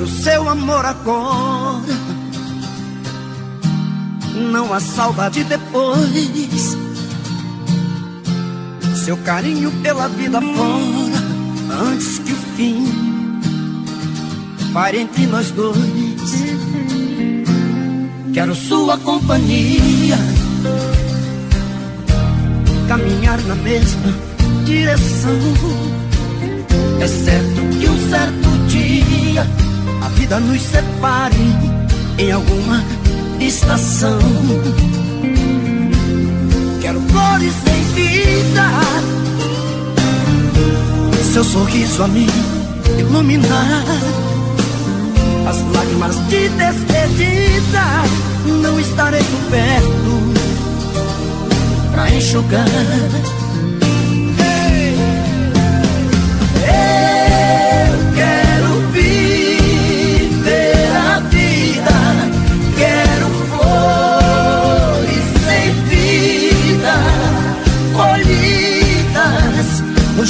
Quero seu amor agora. Não há saudade depois. Seu carinho pela vida fora. Antes que o fim pare entre nós dois. Quero sua companhia. Caminhar na mesma direção. É certo que um certo dia vida nos separe em alguma estação. Quero flores em vida, seu sorriso a mim iluminar. As lágrimas de despedida não estarei perto pra enxugar.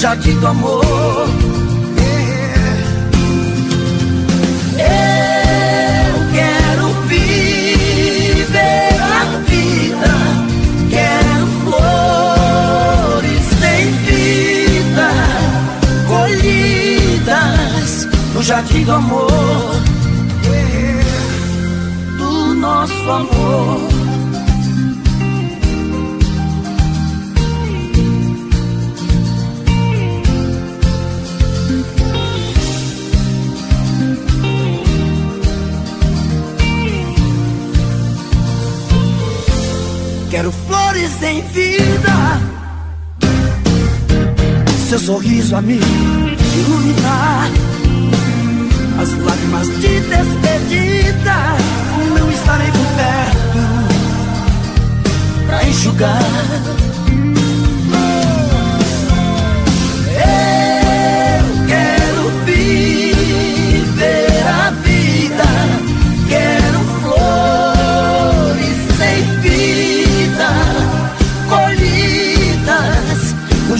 Jardim do amor. Eu quero viver a vida, quero flores sem vida, colhidas no jardim do amor, do nosso amor. Quero flores em vida, seu sorriso a me iluminar. As lágrimas de despedida, não estarei por perto pra enxugar.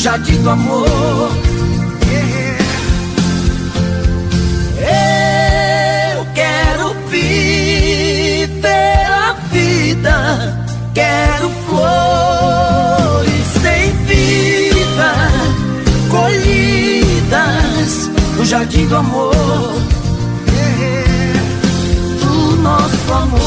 Jardim do amor. Eu quero viver a vida, quero flores sem vida, colhidas no jardim do amor. Do nosso amor.